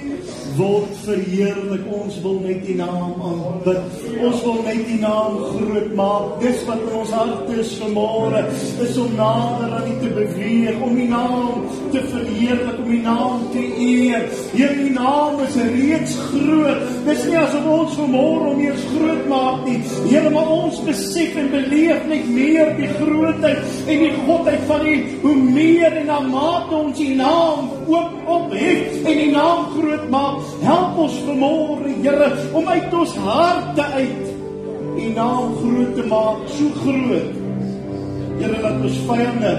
Jesus. Word verheerlik. Ons wil net U naam aanbid. Ons wil net U naam groot maak. Dis wat in ons harte is vanmôre, is om nader aan U te beweeg, om U naam te verheerlik, om U naam te eer. Here, U naam is reeds groot. Dis nie asof ons vanmôre hom eers groot maak nie. Here, maar ons besef en beleef net meer die grootheid en die godheid van U, hoe meer en na mate ons U naam oop ophef en U naam groot maak. Help ons vanmôre, Here, om uit ons harte uit U naam groot te maak, so groot. Here, dat ons vyande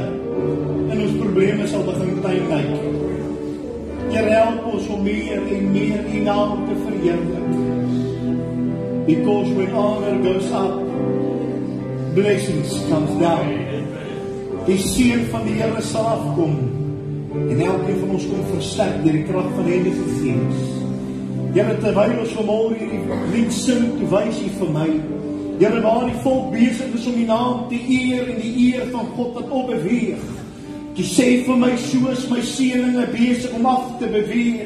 en ons probleme sal begin klein kyk. Here, help ons om meer en meer U naam te verheerlik. Because when honor goes up, blessings comes down. Die seën van die Here sal afkom en elkeen van ons kom versterk deur die krag van die Heilige Gees. Here terwyl ons vanmôre hierdie lied sing, toe wys U vir my Here waar die volk besig is om U naam te eer en die eer van God wat opbeweeg. Jy sê vir my soos my seëninge besig om af te beweeg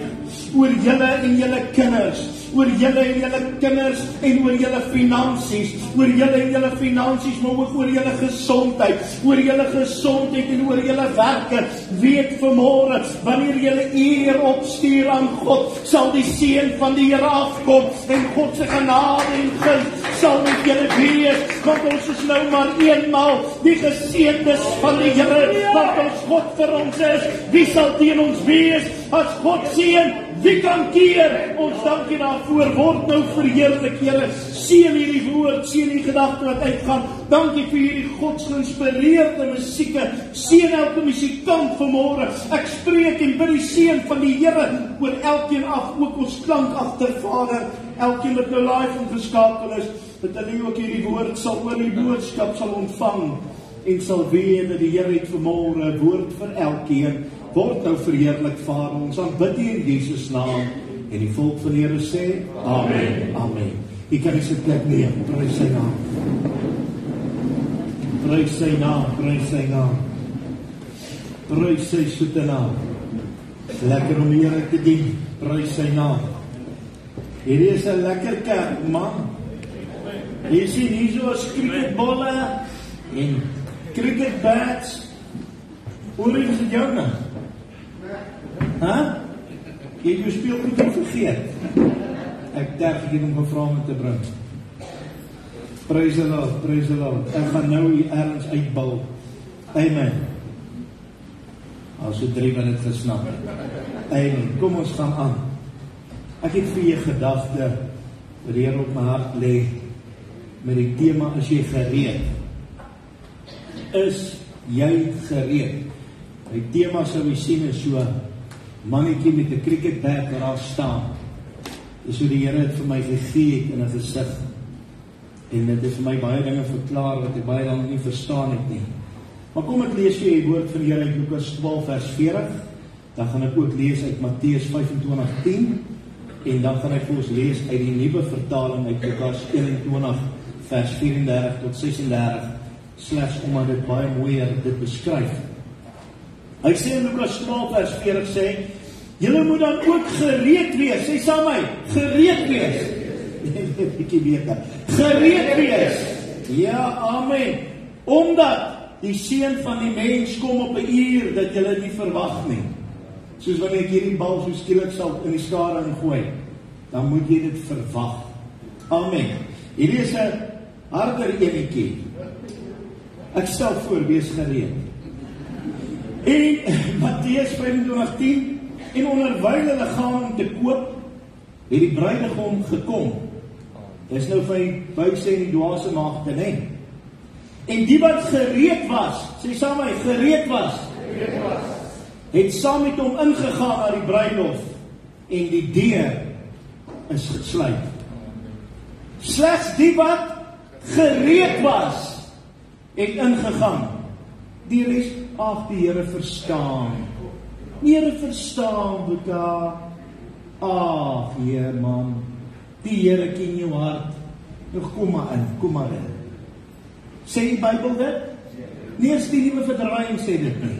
oor julle en julle kinders oor julle en julle kinders en oor julle finansies, oor julle en julle finansies, maar ook oor julle gesondheid, oor julle gesondheid en oor julle werke. Weet vanmôre, wanneer julle eer opstuur aan God, sal die seën van die Here afkom en God se genade en guns sal met julle wees, want ons is nou maar eenmaal die geseëndes van die Here, wat ons God vir ons is. Wie sal teen ons wees as God seën? Wie kan keer? Ons dankie daarvoor. Word nou verheerlik, Here. Seën hierdie woord, seën die gedagte wat uitgaan. Dankie vir hierdie godsgeïnspireerde musieke. Seën elke musikant vanmôre. Ek spreek en bid die seën van die Here oor elkeen af, ook ons klank agter Vader. Elkeen wat nou live ingeskakel is, dat hulle ook hierdie woord sal oor die boodskap sal ontvang en sal weet dat die Here het vanmôre 'n woord vir elkeen word nou verheerlik Vader ons aanbid U in Jesus naam en die volk van die Here sê amen. Amen. Ek kan dit plek neem. Prys sy naam. Prys sy naam prys sy naam. Prys sy soete naam. Lekker om hier te dien. Prys sy naam. Hierdie is 'n lekker kerk man. Jy sien hier so 'n cricketbolle en cricket bats. Hoe lyk dit jou nou? Hæ? Jy het jou speelgoed vergeet. Ek dink jy moet gevra om te bring. Praise the Lord, praise the Lord. Ek gaan nou hier erns uitbou. Amen. As jy drie dit gesnap het. Amen. Kom ons gaan aan. Ek het vir jou gedagte wat die Here op my hart lê met die tema as jy gereed. Is jy gereed? Die tema sou jy sien is so mannetjie met 'n cricketbat wat daar staan. Dis hoe die Here dit vir my gegee het in 'n gesig. En dit het vir my baie dinge verklaar wat ek baie lank nie verstaan het nie. Maar kom ek lees vir julle die woord van die Here uit Lukas 12 vers 40. Dan gaan ek ook lees uit Matteus 25:10 en dan gaan ek vir ons lees uit die nuwe vertaling uit Lukas 21 vers 34 tot 36 slegs omdat dit baie mooier dit beskryf. Hy sê in Lukas 12 vers 40 sê Julle moet dan ook gereed wees. Sê saam my, gereed wees. Bietjie beter. Gereed wees. Ja, amen. Omdat die seun van die mens kom op 'n uur dat jy nie verwag nie. Soos wanneer ek hierdie bal so skielik sal in die skare ingooi, dan moet jy dit verwag. Amen. Hierdie is 'n harder enetjie. Ek stel voor wees gereed. En Matteus 25:10 En onderwyl hulle gaan te koop, het die bruidegom gekom. Dis nou vir buise en die dwaase maagde, né? En die wat gereed was, sê saam my, gereed was. Gereed was. Het saam met hom ingegaan na die bruilof en die deur is gesluit. Slegs die wat gereed was, het ingegaan. Die res, ag die Here verstaan. Here verstaan Boeta. Ag, Heer man. Die Here ken jou hart. Nou kom maar in, kom maar in. Sê die Bybel dit? Nee, is die nuwe verdraaiing sê dit nie.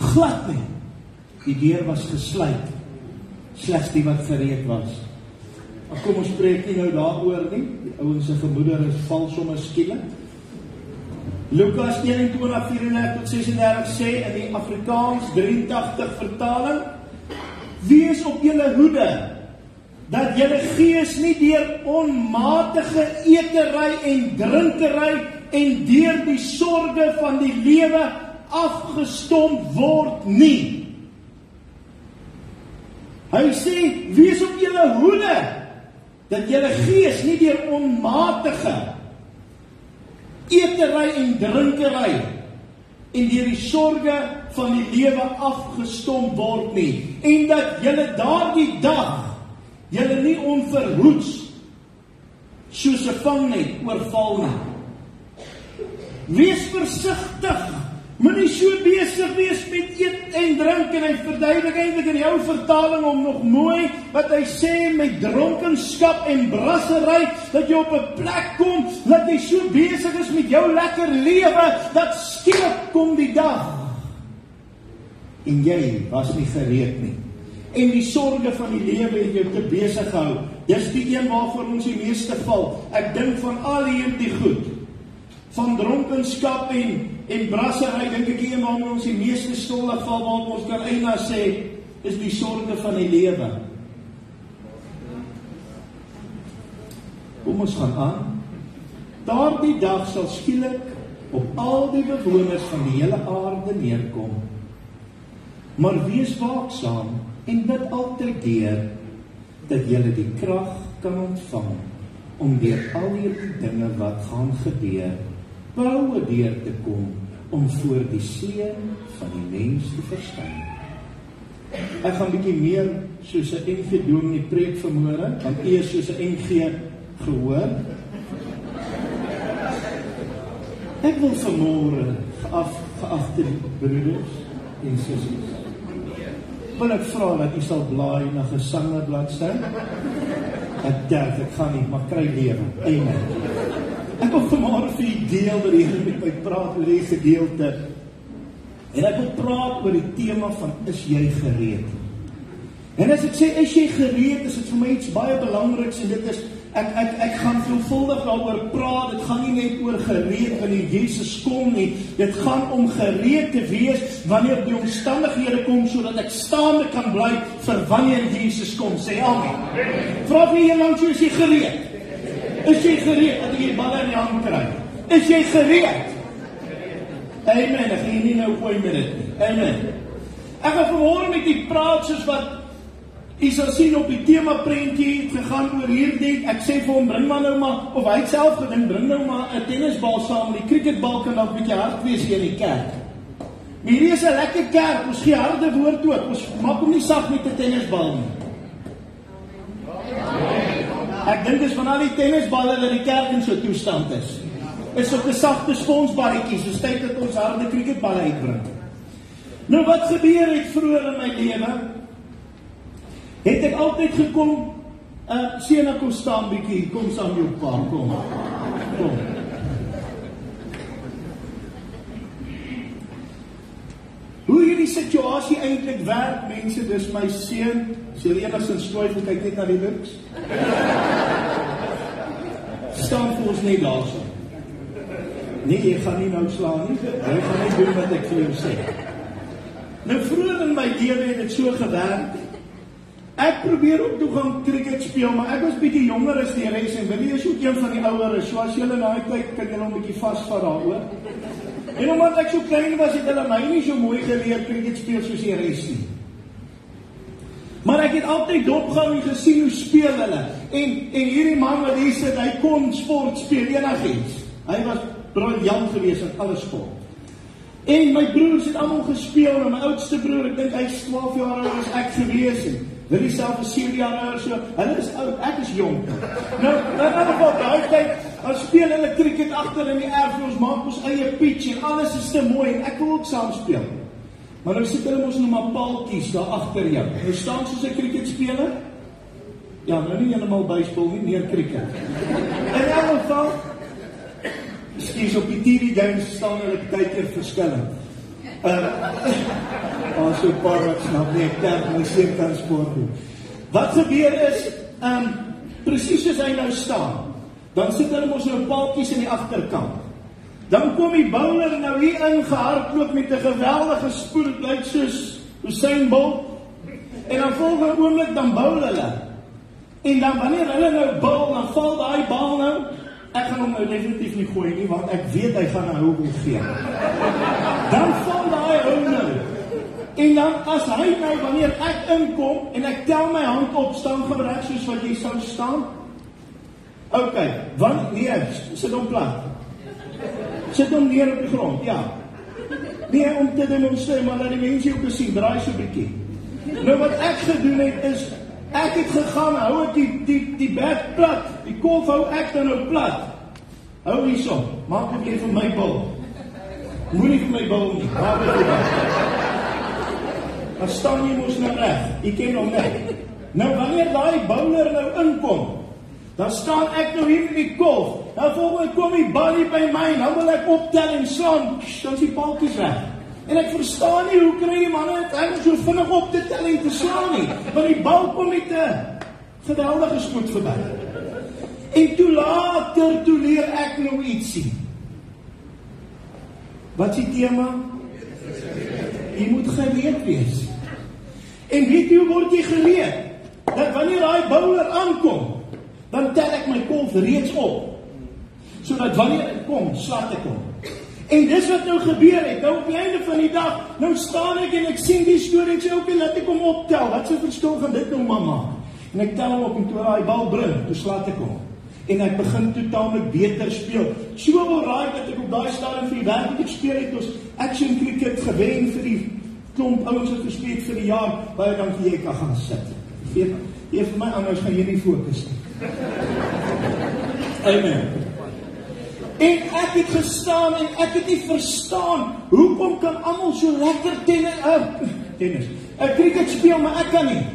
Glad nie. Die deur was gesluit slegs die wat gereed was. Maar kom ons spreek nie nou daaroor nie. Die ouens se gemoeder is vals om skielik. Lukas 21:34-36 sê in die Afrikaans 83 vertaling: Wees op julle hoede dat julle gees nie deur onmatige eetery en drinkery en deur die sorges van die lewe afgestomp word nie. Hy sê wees op julle hoede dat julle gees nie deur onmatige eetery en drinkery en deur die sorges van die lewe afgestomp word nie en dat julle daardie dag julle nie onverhoeds soos 'n vangnet oorval nie. Wees versigtig. Moenie so besig wees met eet en drink en hy verduidelik eintlik in jou vertaling om nog mooi wat hy sê met dronkenskap en brassery dat jy op 'n plek kom dat jy so besig is met jou lekker lewe dat skielik kom die dag en jy was nie gereed nie en die sorges van die lewe het jou te besig gehou. Dis die een waarvoor ons die meeste val. Ek dink van al hierdie goed van dronkenskap en en brassery dink ek een waarna ons die meeste skuldig val waar ons kan eina sê is die sorges van die lewe. Kom ons gaan aan. Daardie dag sal skielik op al die bewoners van die hele aarde neerkom. Maar wees waaksaam en bid altyd deur dat jy die krag kan ontvang om deur al hierdie dinge wat gaan gebeur boue deur te kom om voor die seën van die mens te verskyn. Ek gaan bietjie meer soos 'n NG doen in die preek vanmôre, want u is soos 'n NG gehoor. Ek wil vanmôre af geagte broeders en susters wil ek vra dat u sal blaai na Gesange bladsy. Ek dink ek gaan nie, maar kry lewe. Amen. Ek wil vir u deel wat die Here met my praat oor hierdie gedeelte. En ek wil praat oor die tema van is jy gereed? En as ek sê is jy gereed, is dit vir my iets baie belangriks en dit is ek ek ek gaan veelvuldig daaroor praat. Dit gaan nie net oor gereed wanneer Jesus kom nie. Dit gaan om gereed te wees wanneer die omstandighede kom sodat ek staande kan bly vir wanneer Jesus kom. Sê amen. Vra vir iemand jy is jy gereed? Is jy gereed dat jy balle in die hand kry? Is jy gereed? Amen. Ek gee nie nou gooi met dit nie. Amen. Ek gaan vanmôre met u praat soos wat Jy sal sien op die tema prentjie gegaan oor hierdie. Ek sê vir hom bring maar nou maar of hy self gedink bring nou maar 'n tennisbal saam. Die cricketbal kan dalk bietjie hard wees hier in die kerk. Hierdie is 'n lekker kerk. Ons gee harde woord toe. Ons maak hom nie sag met 'n tennisbal nie. Ek dink dis van al die tennisballe wat in die kerk in so toestand is. Is op 'n sagte sponsballetjie, so tyd dat ons harde cricketballe uitbring. Nou wat gebeur het vroeër in my lewe? het ek altyd gekom uh Sena kom staan bietjie kom saam jou pa kom kom Hoe hierdie situasie eintlik werk mense dis my seun as jy enigstens twyfel kyk net na die looks staan vir ons net daarso Nee jy gaan nie nou slaan nie jy gaan net doen wat ek vir jou sê Nou vroeër in my lewe het dit so gewerk Ek probeer ook toe gaan cricket speel, maar ek was bietjie jonger as die res en Willie is ook een van die oueres. So as julle daai tyd kan julle hom bietjie vasvat daaroor. En omdat ek so klein was, het hulle my nie so mooi geleer cricket speel soos die res nie. Maar ek het altyd dopgang en gesien hoe speel hulle. En en hierdie man wat hier sit, hy kon sport speel enigiets. Hy was briljant geweest in alle sport. En my broers het almal gespeel en my oudste broer, ek dink hy's 12 jaar ouer as ek gewees het. Wil jy self 'n 7 jaar ouer so? Hulle is oud, ek is jonk. Nou, nou dan op daai tyd, ons speel hulle cricket agter in die erf, ons maak ons eie pitch en alles is te mooi en ek wil ook saam speel. Maar nou sit hulle mos nou maar paaltjies daar agter jou. Nou staan soos 'n cricket speler. Ja, nou nie heeltemal baseball nie, meer cricket. En in elk geval skies op die TV games staan hulle baie keer verskillend. Uh, ons so paar wat snap nie, kan my seun kan sport doen. Wat gebeur is, ehm um, presies soos hy nou staan, dan sit hulle mos nou paaltjies in die agterkant. Dan kom die bouler nou hier ingehardloop met 'n geweldige spoed, lyk soos Usain Bolt. En dan volgende oomblik dan bou hulle. En dan wanneer hulle nou bou, dan val daai bal nou. Ek gaan hom nou definitief nie gooi nie want ek weet hy gaan 'n hou wil gee. Dan val daai hou nou. En dan as hy nou wanneer ek inkom en ek tel my hand op staan gereg soos wat jy sou staan. OK, want nee, sit hom plat. Sit hom neer op die grond. Ja. Nee, om te demonstreer maar dat die mense ook sien, draai so 'n bietjie. Nou wat ek gedoen het is ek het gegaan, hou ek die die die bed plat. Die kolf hou ek dan nou plat. Hou hierso. Maak net vir my bil. Moenie vir my bil nie. Maak dit. Dan staan jy mos nou reg. Jy ken hom net. Nou wanneer daai bouler nou inkom, dan staan ek nou hier met die kolf. Dan volgens kom die bal by my, nou wil ek optel en slaan, dan is die paaltjies reg. En ek verstaan nie hoe kry die manne dit reg om so vinnig op te tel en te slaan nie, want die bal kom met 'n geweldige spoed verby. En toe later toe leer ek nou ietsie. Wat is die tema? Jy moet gereed wees. En weet jy hoe word jy geleer? Dat wanneer daai bouler aankom, dan tel ek my kolf reeds op. Sodat wanneer hy kom, slat ek hom. En dis wat nou gebeur het. Nou op die einde van die dag, nou staan ek en ek sien die storie sê ook net ek kom optel. Wat se verskil gaan dit nou mamma? En ek tel hom op en toe daai bal bring, toe slat ek hom. En ek begin totaal met beter speel. So wil raai dat ek op daai stadium vir die werk ek speel het ons action cricket gewen vir die klomp ouens wat gespeel vir die jaar baie dankie jy kan gaan sit. Geef jy vir my anders gaan jy nie fokus nie. Amen. En ek het gestaan en ek het nie verstaan hoekom kan almal so lekker tennis uh, tennis. Ek cricket speel maar ek kan nie.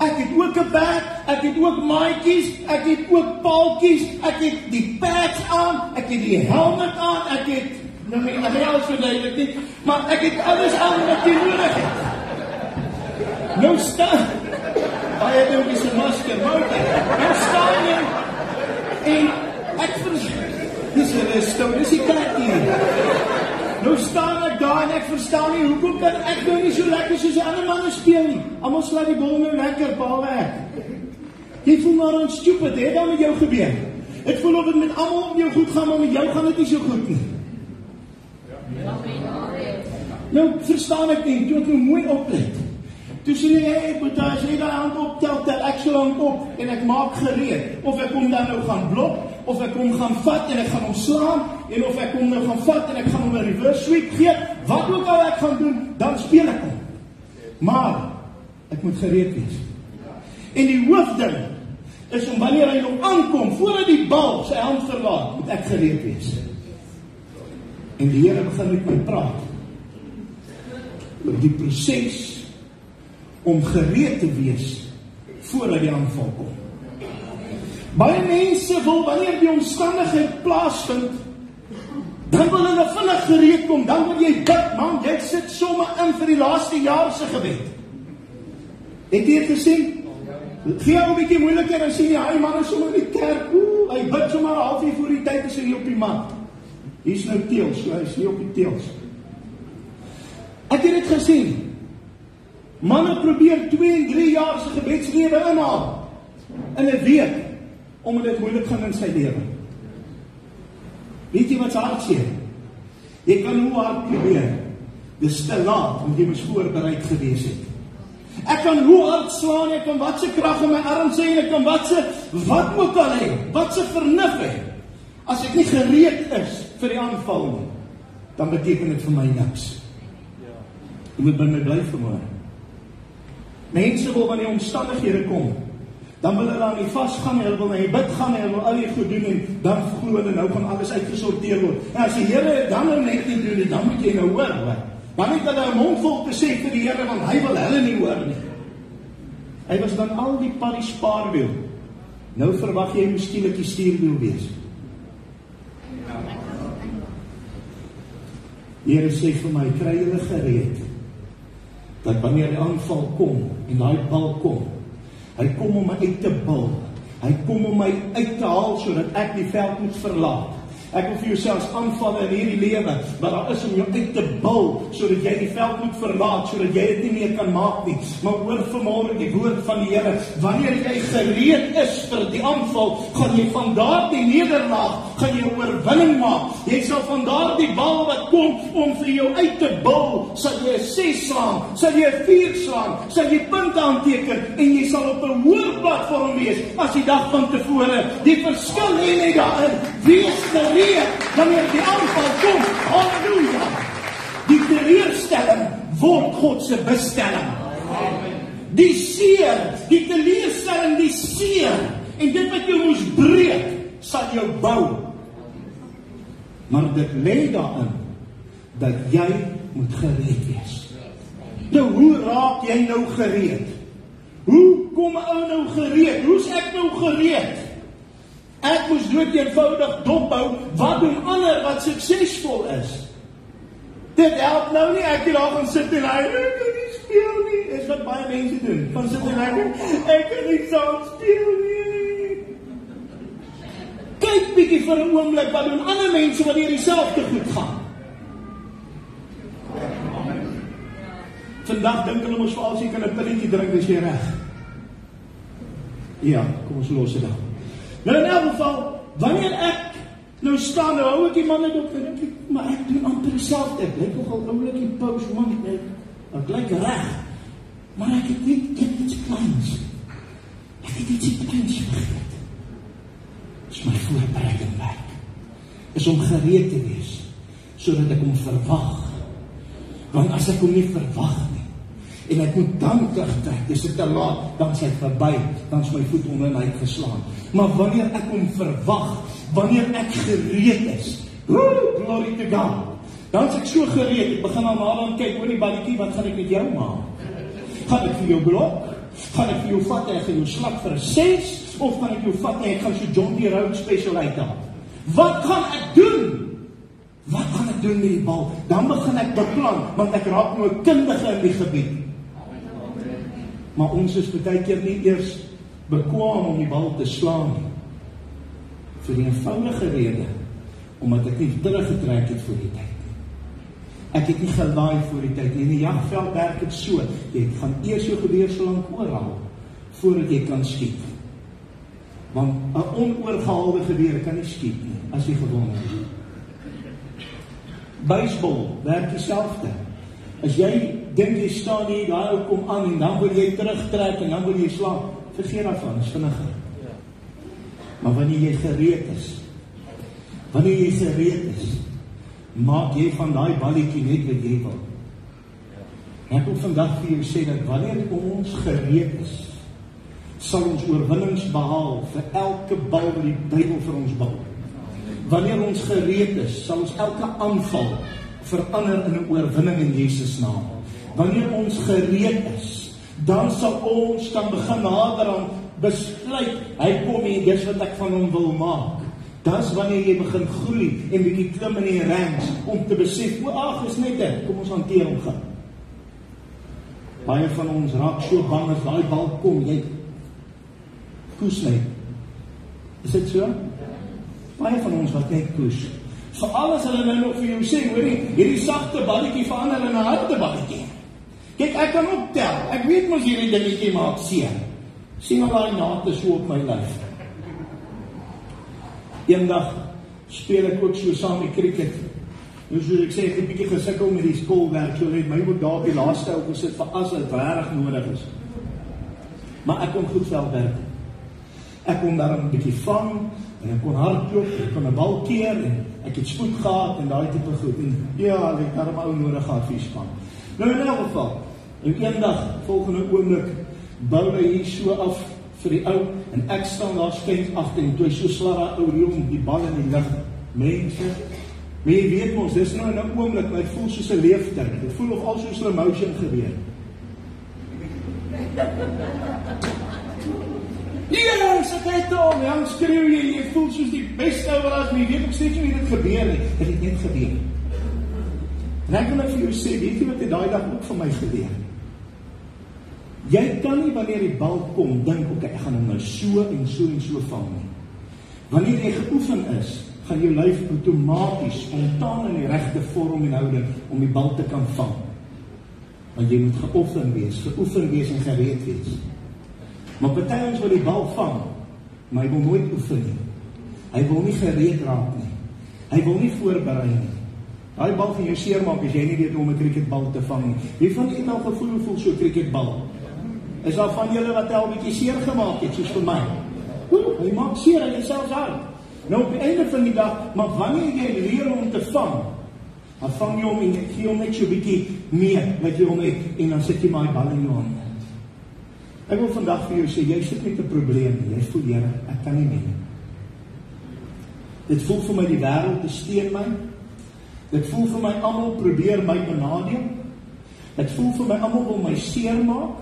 Ek het ook 'n bat, ek het ook maatjies, ek het ook paaltjies, ek het die pads aan, ek het die helmet aan, ek het nou ek help so duidelik nie, maar ek het alles aan wat jy nodig het. Nou staan baie ding is 'n masker, maar nou staan jy en ek vir dis 'n stout, dis die kerk hier. Nou staan ek daar en ek verstaan nie hoekom kan ek nou nie so lekker soos die ander manne speel nie. Almal slaap die bal nou lekker bal weg. Jy voel maar on stupid, hè, dan met jou gebeur. Ek voel of dit met almal om jou goed gaan, maar met jou gaan dit nie so goed nie. Nou verstaan ek nie, toe ek nou mooi oplet. Toe sê jy, hey, moet jy sê daai hand optel, tel ek so lank op en ek maak gereed of ek kom dan nou gaan blok of ek kom gaan vat en ek gaan hom slaan en of ek kom nou gaan vat en ek gaan hom 'n reverse sweep gee, wat ook al ek gaan doen, dan speel ek hom. Maar ek moet gereed wees. En die hoofding is om wanneer hy nog aankom, voordat die bal sy hand verlaat, moet ek gereed wees. En die Here begin met my praat oor die proses om gereed te wees voordat die aanval kom. Baie mense wil wanneer die omstandigheid plaasvind, dan wil hulle vinnig gereed kom, dan wil jy bid, man, jy sit sommer in vir die laaste jaar se gebed. Het jy gesien? Gee hom 'n bietjie moeiliker sien jy hy man is sommer in die kerk, ooh, hy bid sommer 'n halfuur voor die tyd is hy op die mat. Hier's nou teels, so hy is nie op die teels. Ek het dit gesien. Manne probeer 2 en 3 jaar se gebedslewe inhaal in 'n week omdat dit moeilik gaan in sy lewe. Weet jy wat hartseer? Jy kan hoe hard probeer. Dis te laat om jy mos voorberei gewees het. Ek kan hoe hard slaan, ek kan wat se krag in my arms hê en ek kan wat se wat ook al hê, wat se vernuf hê. As ek nie gereed is vir die aanval nie, dan beteken dit vir my niks. Ja. Jy moet by my bly vermoor. Mense wil wanneer omstandighede kom, dan wil hulle aan die vasgaan, hulle wil na die bid gaan, hulle wil al die goed doen en dan glo hulle nou gaan alles uitgesorteer word. En as die Here dan nou net nie doen nie, dan moet jy nou hoor, hoor. Dan het hulle 'n mond vol te sê vir die Here want hy wil hulle nie hoor nie. Hy was dan al die paddy spaarwiel. Nou verwag jy miskien dat jy stuurwiel wees. Here sê vir my, kry julle gereed dat wanneer die aanval kom en daai bal kom, Hy kom om my uit te bil. Hy kom om my uit te haal sodat ek die veld moet verlaat. Ek wil vir jou selfs aanval in hierdie lewe, maar daar is om jou uit te bil sodat jy die veld moet verlaat sodat jy dit nie meer kan maak nie. Maar hoor vanmôre die woord van die Here, wanneer jy gereed is vir die aanval, gaan jy van daardie nederlaag, gaan jy oorwinning maak. Jy sal van daardie bal wat kom om vir jou uit te bil, sal jy 'n 6 slaan, sal jy 'n 4 slaan, sal jy punte aanteken en jy sal op 'n hoër platform wees as die dag van tevore. Die verskil lê net daarin. Wie is gereed wanneer die aanval kom. Halleluja. Die teleurstelling word God se bestelling. Amen. Die seer, die teleurstelling, die seer en dit wat jy moes breek, sal jou bou. Maar dit lê daarin dat jy moet gereed wees. Nou hoe raak jy nou gereed? Hoe kom ou nou gereed? Hoe's ek nou gereed? Ek moes dood eenvoudig dophou wat doen ander wat suksesvol is. Dit help nou nie ek hier daar gaan sit en hy kan nie speel nie. Is wat baie mense doen. Van sit en hy ek kan nie saam speel nie. Kyk bietjie vir 'n oomblik wat doen ander mense wat hier dieselfde goed gaan. Vandag dink hulle mos vir al seker 'n pilletjie drink as jy reg. Ja, kom ons los dit dan. Nou in elk geval, wanneer ek nou staan, nou hou ek die manne dop en dink ek, maar ek doen amper dieselfde. Ek lyk nogal oulik die pose man net. Ek lyk reg. Maar ek het net ek het kleins. Ek het iets vergeet. Dis my voorbereiding werk. Is om gereed te wees sodat ek hom verwag. Want as ek hom nie verwag nie, en ek moet dan terugtrek. Dis te laat, dan sy verby, dan is my voet onder my geslaan. Maar wanneer ek hom verwag, wanneer ek gereed is, woo, glory to God. Dan is ek so gereed, ek begin al maar aan kyk oor die balletjie, wat gaan ek met jou maak? Gaan ek vir jou blok? Gaan ek vir jou vat en ek gaan jou slag vir 'n 6 of gaan ek jou vat en ek gaan so John Deere Road special uithaal? Wat gaan ek doen? Wat gaan ek doen met die bal? Dan begin ek beplan want ek raak nou 'n kundige in die gebied. Maar ons is baie keer nie eers bekwam om die bal te slaan nie. Vir 'n eenvoudige rede omdat ek nie teruggetrek het vir die tyd nie. Ek het nie gelaai vir die tyd nie. In die jagveld werk dit so. Jy gaan eers jou geweer so lank oorhaal voordat jy kan skiet. Want 'n onoorgehaalde geweer kan nie skiet nie as jy gewond is. Baseball werk dieselfde. As jy dink jy staan hier, daai ou kom aan en dan wil jy terugtrek en dan wil jy slaap. Vergeet daarvan, is vinniger. Maar wanneer jy gereed is, wanneer jy gereed is, maak jy van daai balletjie net wat jy wil. Ek wil vandag vir jou sê dat wanneer ons gereed is, sal ons oorwinnings behaal vir elke bal wat die Bybel vir ons bou. Wanneer ons gereed is, sal ons elke aanval verander in 'n oorwinning in Jesus naam wanneer ons gereed is, dan sal ons kan begin nader aan besluit hy kom hier dis wat ek van hom wil maak. Dis wanneer jy begin groei en bietjie klim in die ranks om te besef, o ag, is net dit, kom ons hanteer hom gou. Baie van ons raak so bang as daai bal kom, jy koes net. Is dit so? Baie van ons wat net koes. Vir alles hulle nou nog vir jou sê, hoorie, hierdie sagte balletjie verander in 'n harde balletjie. Kyk, ek kan optel. Ek weet mos hierdie dingetjie maak seer. sien maar daai nate so op my lyf. Eendag speel ek ook so saam met cricket. Nou soos ek sê, ek het 'n bietjie gesukkel met die skoolwerk, so net my moet daar op die laaste ou gesit vir as dit regtig nodig is. Maar ek kon goed veld werk. Ek kon daar 'n bietjie vang en ek kon hardloop, ek kon 'n bal keer en ek het spoed gehad en daai tipe goed. En ja, ek het 'n ou nodig gehad vir span. Nou in elk geval, En eendag volgende oomblik bou hy hier so af vir die ou en ek staan daar skens agter en toe so slag daai ou reël die bal in die lug. Mense, wie weet mos, dis nou 'n oomblik, my voel soos 'n leeftyd. Dit voel of al so 'n slow motion gebeur. Ja, so kyk toe, jong skreeu jy, jy voel soos die beste ou wat jy weet ek sê jy dit gebeur nie. Dit het net gebeur. En ek wil net vir jou sê, weet jy wat het daai dag ook vir my gebeur? Jy kan nie wanneer die bal kom dink ok, ek gaan hom nou so en so en so vang nie. Wanneer jy geoefen is, gaan jou lyf outomaties spontaan in die regte vorm en houding om die bal te kan vang. Want jy moet geoefen wees, geoefen wees en gereed wees. Maar party ons wil die bal vang, maar hy wil nooit oefen nie. Hy wil nie gereed raak nie. Hy wil nie voorberei nie. Daai bal gaan jou seermaak as jy nie weet hoe om 'n cricketbal te vang nie. Wie van julle het al gevoel hoe voel so 'n cricketbal? Is daar van julle wat al 'n bietjie seer gemaak het soos vir my? Hy maak seer aan jouself uit. Nou op die einde van die dag, maar wanneer jy leer om te vang, dan vang jy hom en jy gee hom net so 'n bietjie meer wat jy hom het en dan sit jy maar die bal in jou hande. Ek wil vandag vir jou sê jy sit met 'n probleem. Jy voel Here, ek kan nie meer. Dit voel vir my die wêreld te steen my. Dit voel vir my almal probeer my benadeel. Dit voel vir my almal wil my seermaak.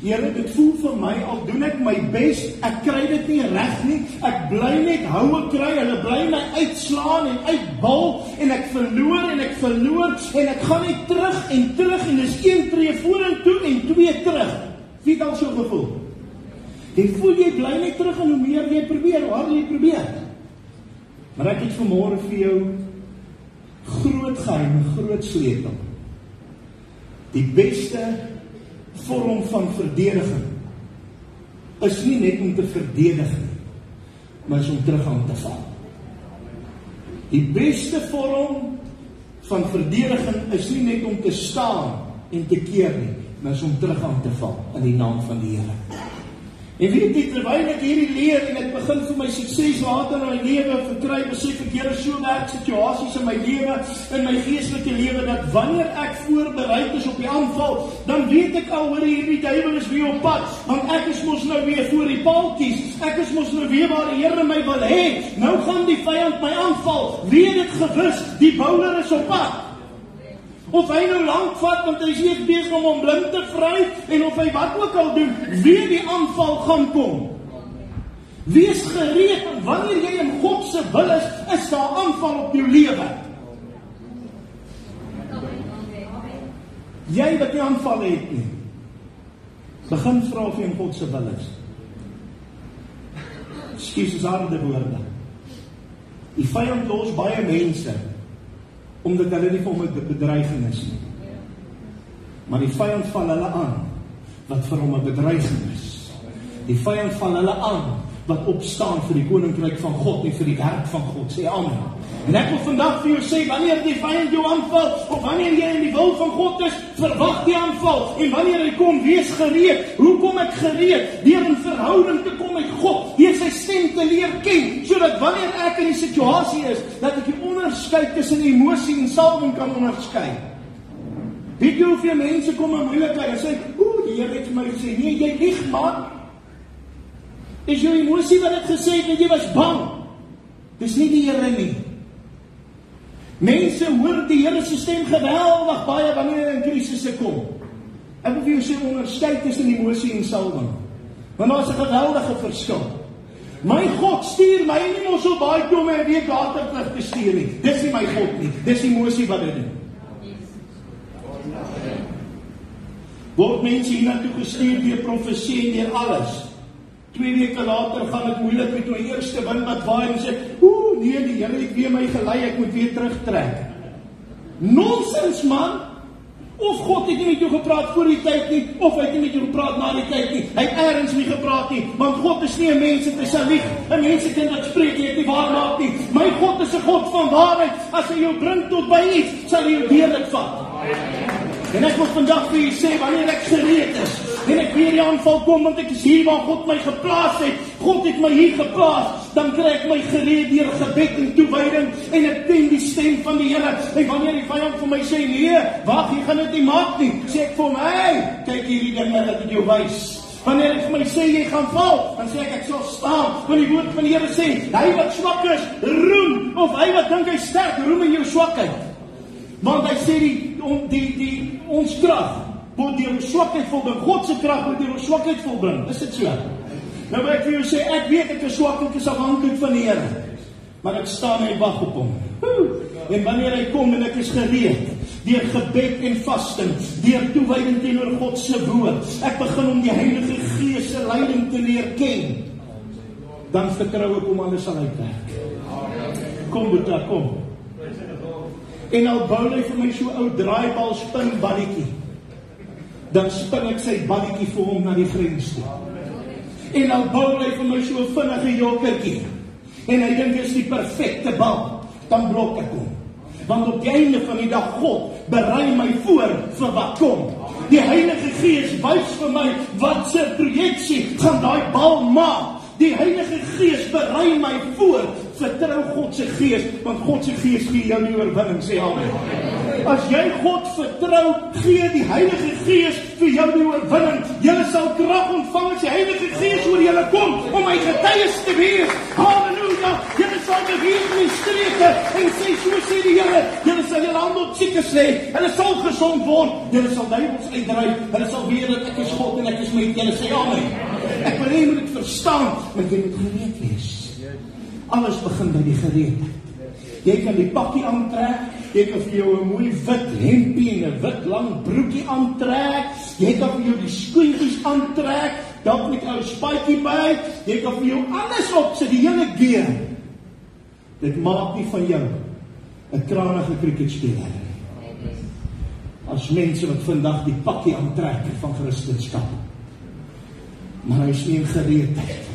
Here, dit voel vir my al doen ek my bes, ek kry dit nie reg nie. Ek bly net houe kry. Hulle bly my uitslaan en uitbal en ek verloor en ek verloor en ek gaan net terug en terug en dis een tree vorentoe en twee terug. Wie dan so gevoel? Jy voel jy bly net terug en hoe meer jy probeer, hoe harder jy probeer. Maar ek het vanmôre vir jou groot geheim, groot sleutel. Die beste vorm van verdediging is nie net om te verdedig nie, maar is om terug aan te val. Die beste vorm van verdediging is nie net om te staan en te keer nie, maar is om terug aan te val in die naam van die Here. En weet jy terwyl ek hierdie leer en ek begin vir my sukses later in my lewe verkry, besef ek Here so werk situasies in my lewe, in my geestelike lewe dat wanneer ek voorberei is op die aanval, dan weet ek al hoe hierdie duiwel is weer op pad, want ek is mos nou weer voor die paaltjies. Ek is mos nou weer waar die Here my wil hê. Nou gaan die vyand my aanval. Weet dit gewis, die bouler is op pad. Of hy nou lank vat want hy is eers besig om hom blind te vry en of hy wat ook al doen, wie die aanval gaan kom. Wees gereed wanneer jy in God se wil is, is daar aanval op jou lewe. Jy wat nie aanval het nie. Begin vra of jy in God se wil is. Skies is harde woorde. Die vyand los baie mense omdat hulle nie vir hom 'n bedreiging is nie. Maar die vyand val hulle aan wat vir hom 'n bedreiging is. Die vyand val hulle aan wat opstaan vir die koninkryk van God en vir die werk van God. Sê amen. En ek wil vandag vir jou sê wanneer die vyand jou aanval of wanneer jy in die wil van God is, verwag die aanval en wanneer hy kom, wees gereed. Hoe kom ek gereed? Deur 'n verhouding te kom God, deur sy stem te leer ken, sodat wanneer ek in die situasie is, dat ek die onderskeid tussen emosie en salwing kan onderskei. Weet jy hoeveel mense kom in moeilikheid en sê, "Ooh, die Here het vir my gesê, nee, jy lieg man." Is jou emosie wat dit gesê het dat jy was bang? Dis nie die Here nie. Mense hoor die Here se stem geweldig baie wanneer hulle in krisisse kom. Ek wil vir jou sê onderskei tussen emosie en salwing. Want daar's 'n geweldige verskil. My God stuur my nie mos so baie toe om 'n week later terug te stuur nie. Dis nie my God nie. Dis emosie wat dit doen. Word mense hiernatoe gestuur deur profesie en deur alles. Twee weke later gaan dit moeilik met my eerste wind wat waai en sê, "Ooh, nee, die Here het weer my gelei, ek moet weer terugtrek." Nonsens man. Of God het nie met jou gepraat voor die tyd nie, of hy het nie met jou gepraat na die tyd nie. Hy het eers nie gepraat nie, want God is nie 'n mens wat sal lieg. 'n Mens kan wat spreek nie, nie waar maak nie. My God is 'n God van waarheid. As hy jou bring tot by iets, sal hy jou deurlik vat. En ek wil vandag vir julle sê wanneer ek gereed is, en ek weer die aanval kom want ek is hier waar God my geplaas het. God het my hier geplaas. Dan kry ek my gereed deur gebed en toewyding en ek ken die stem van die Here. En wanneer die vyand vir my sê nee, wag, jy gaan dit nie maak nie, sê ek vir hom, "Hey, kyk hierdie dinge wat ek jou wys." Wanneer vir my sê jy gaan val, dan sê ek ek sal staan. Want die woord van die Here sê, hy wat swak is, roem of hy wat dink hy sterk, roem in jou swakheid. Want hy sê die om die die ons krag word deur ons swakheid volbring. God se krag word deur ons swakheid volbring. Is dit so? Nou wil ek vir jou sê ek weet ek is swak en ek is afhanklik van die Here. Maar ek staan en wag op hom. En wanneer hy kom en ek is gereed, deur gebed en vasting, deur toewyding teenoor God se woord. Ek begin om die Heilige Gees se leiding te leer ken. Dan vertrou ek hom alles sal uitwerk. Kom Boeta, kom. En al bou hy vir my so ou draaibal spin balletjie. Dan spin ek sy balletjie vir hom na die grens toe. En al bou hy vir my so 'n vinnige jokkertjie. En hy dink dit is die perfekte bal. Dan blok ek hom. Want op die einde van die dag God berei my voor vir wat kom. Die Heilige Gees wys vir my wat se projeksie gaan daai bal maak. Die Heilige Gees berei my voor. Vertrou God se Gees, want God se Gees gee jou die oorwinning, sê amen. As jy God vertrou, gee die Heilige Gees vir jou die oorwinning. Jy sal krag ontvang as die Heilige Gees oor jou kom om my getuies te wees. Halleluja. Jy sal beweeg in die streke en sê so sê die Here, jy sal jou hande op siekes lê. Hulle sal gesond word. Jy sal duiwels uitdryf. Hulle sal weet dat ek is God en ek is met julle. Sê amen. Ek wil hê jy moet verstaan, maar jy moet gereed wees. Alles begin by die gereedheid. Jy kan die pakkie aantrek, jy kan vir jou 'n mooi wit hempie en 'n wit lang broekie aantrek, jy kan vir jou die skoentjies aantrek, dalk met 'n spytjie by, jy kan vir jou alles opsit, die hele gear. Dit maak nie van jou 'n krangige kriketspeler nie. As mense wat vandag die pakkie aantrek van Christendom. Maar hy is nie gereedheid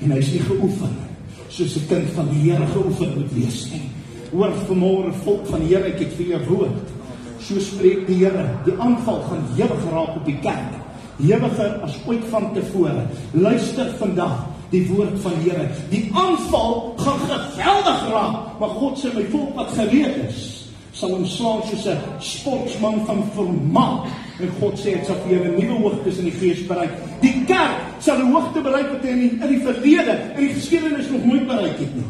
en hy is nie geoefen soos 'n kind van die Here geoefen moet wees. Hoor vanmôre volk van die Here, ek het vir jou woord. So spreek die Here, die aanval gaan hewig raak op die kerk. Hewiger as ooit van tevore. Luister vandag die woord van die Here. Die aanval gaan geweldig raak, maar God sê my volk wat gereed is, sal hom slaan soos 'n sportman van vermaak. En God sê dit sal vir jou 'n nuwe hoogte in die gees bereik. Die kerk sal 'n hoogte bereik wat hy in die, in die verlede, in die geskiedenis nog nooit bereik het nie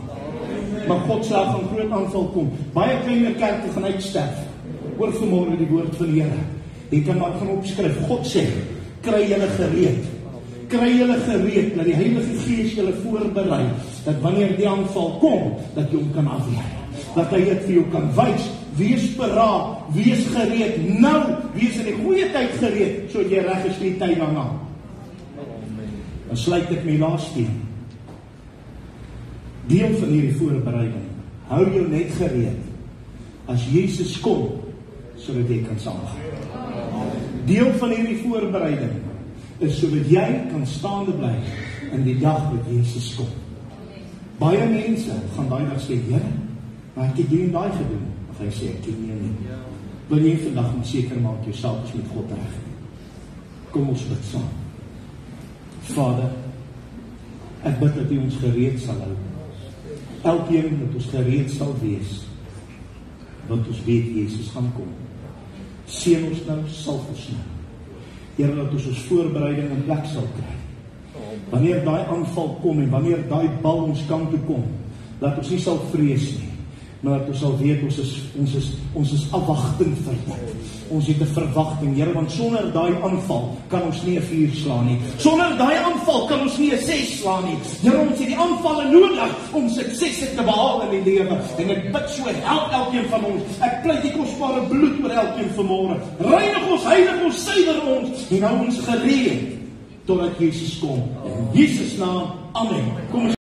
maar God sê van groot aanval kom. Baie kleiner kerke gaan uitsterf. Hoor vanmôre die woord van die Here. Jy kan maar gaan opskryf. God sê, kry julle gereed. Kry julle gereed dat die Heilige Gees julle voorberei dat wanneer die aanval kom, dat jy hom kan afweer. Dat hy dit vir jou kan wys. Wees beraad, wees gereed nou, wees in die goeie tyd gereed sodat jy reg is vir die tyd daarna. Dan sluit ek my laaste een deel van hierdie voorbereiding. Hou jou net gereed as Jesus kom sodat jy kan saamgaan. Deel van hierdie voorbereiding is sodat jy kan staande bly in die dag wat Jesus kom. Baie mense gaan daai dag sê, "Here, maar ek het dit en daai gedoen." Of hy sê, "Ek ken jou nie." Wil jy vandag net seker maak jou self is met God reg? Kom ons bid saam. Vader, ek bid dat U ons gereed sal hou elkeen moet ons gereed sal wees want ons weet Jesus gaan kom. Seën ons nou, salf ons nou. Here laat ons ons voorbereiding in plek sal kry. Wanneer daai aanval kom en wanneer daai bal ons kant toe kom, laat ons nie sal vrees nie maar dat ons sal weet ons is ons is ons is afwagting vir dit. Ons het 'n verwagting, Here, want sonder daai aanval kan ons nie 'n vuur slaan nie. Sonder daai aanval kan ons nie 'n ses slaan nie. Here, ons het die aanvalle nodig om sukses te behaal in die lewe. En ek bid so help elkeen van ons. Ek pleit die kosbare bloed oor elkeen vanmôre. Reinig ons, heilig ons, suiwer ons en hou ons gereed totdat Jesus kom. In Jesus naam. Amen. Kom